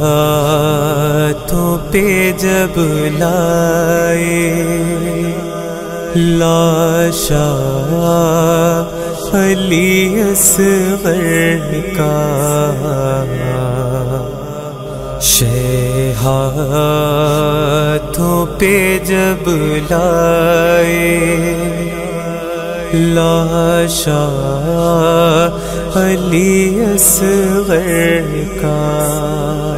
ہاتھوں پہ جب لائے لاشا علی اصغر کا ہاتھوں پہ جب لائے لاشا علی اصغر کا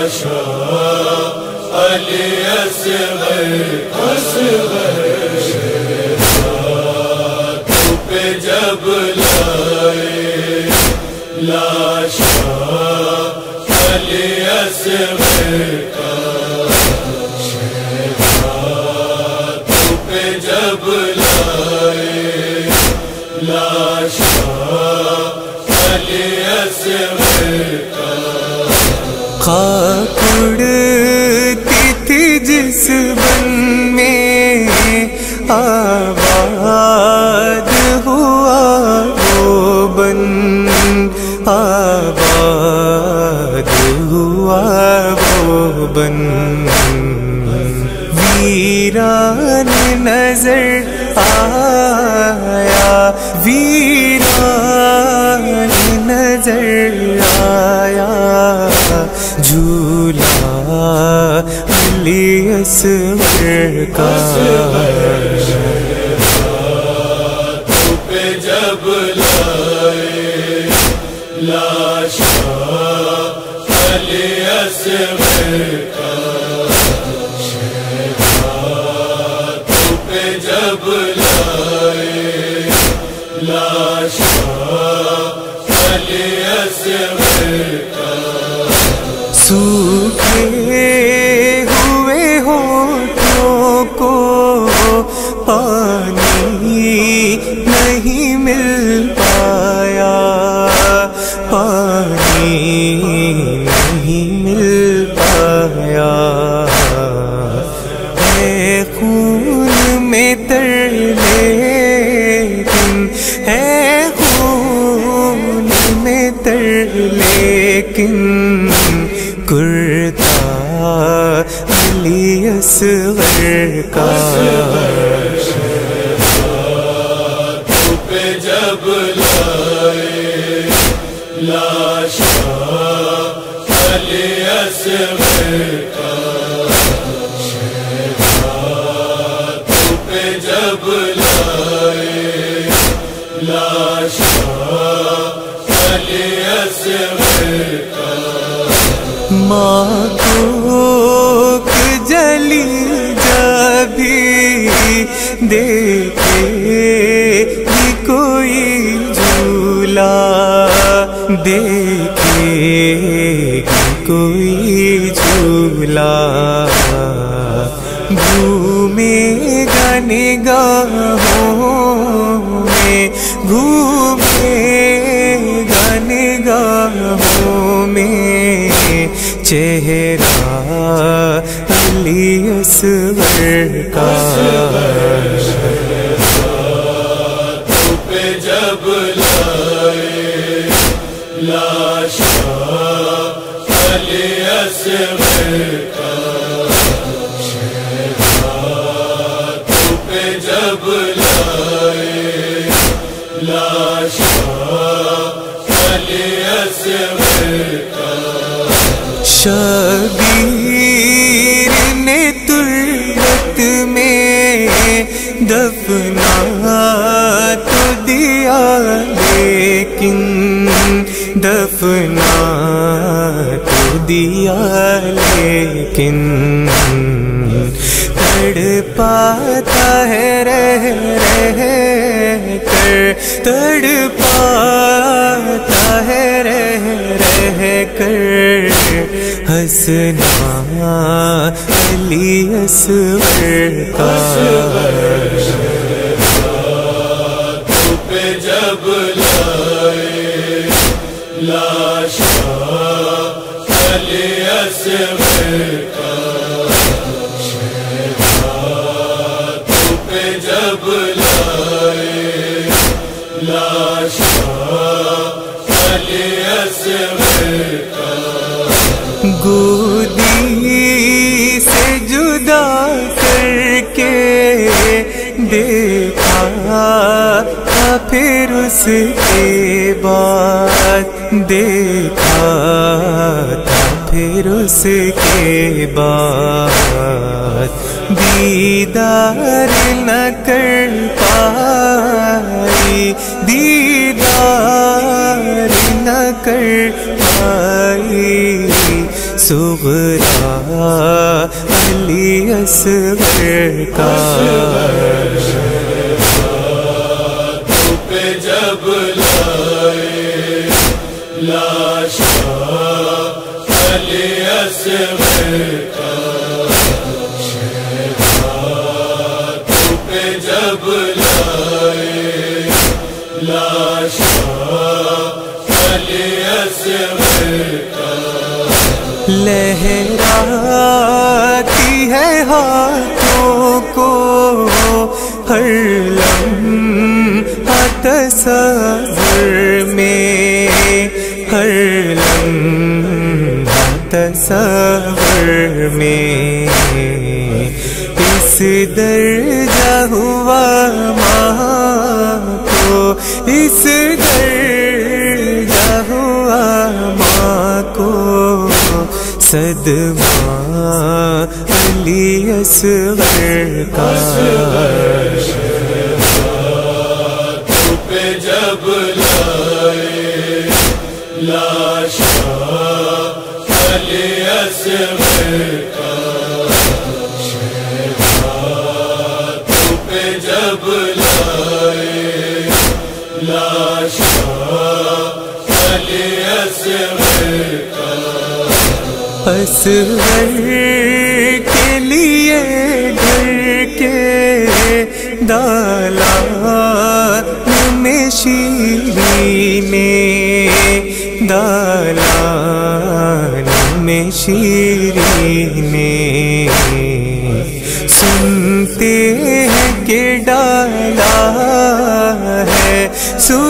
لاشا علی اصغر اصغر ہاتھوں پہ جب لائے لاشا علی اصغر کا پہ جب لائے لاشا خاک اڑتی تھی جس بن میں آباد ہوا وہ بن آباد ہوا وہ بن۔ جھولا علی اصغر کا۔ پانی نہیں مل پایا، پانی نہیں مل پایا۔ ہے خون میں تر لیکن ہے خون میں تر لیکن کرتا علی اصغر کا۔ جب لائے لاشا علی کا ماں گھومے میں گھومے گا نگاہوں میں چہرہ علی اصغر کا شبیر نے تربت میں دفنا تو دیا، لیکن دفنا تو دیا، لیکن تڑ پاتا ہے، رہ رہ کر تڑ پاتا کر علی اصور کا جب لائے لاشا علی اصغر کا جب لائے اس کے بعد دیکھا تھا، پھر اس کے بعد دیدار نہ کر پائی، دیدار نہ کر پائی۔ سغرا علی اصغر کا لہراتی ہے ہاتھوں کو، ہر لمحہ تصور میں، ہر لمحہ تصور میں۔ اس درجہ ہوا ماں کو، اس درجہ صدمہ علی اصغر کا جب لائے لاشا علی اصغر کا۔ اصغر کے لیے گھر کے دالان میں شیرین دالان میں شیرین سنتے ہیں کہ ڈالا ہے سنتے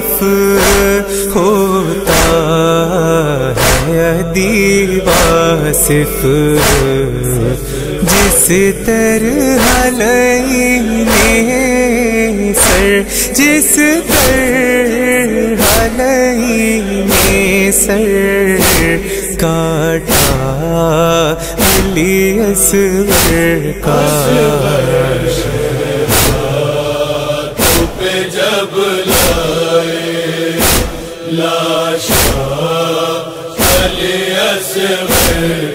صرف ہوتا ہے ادیب صرف جس طرح لینے سر، جس طرح لینے سر۔ کاٹا علی اصغر کا۔ اصغر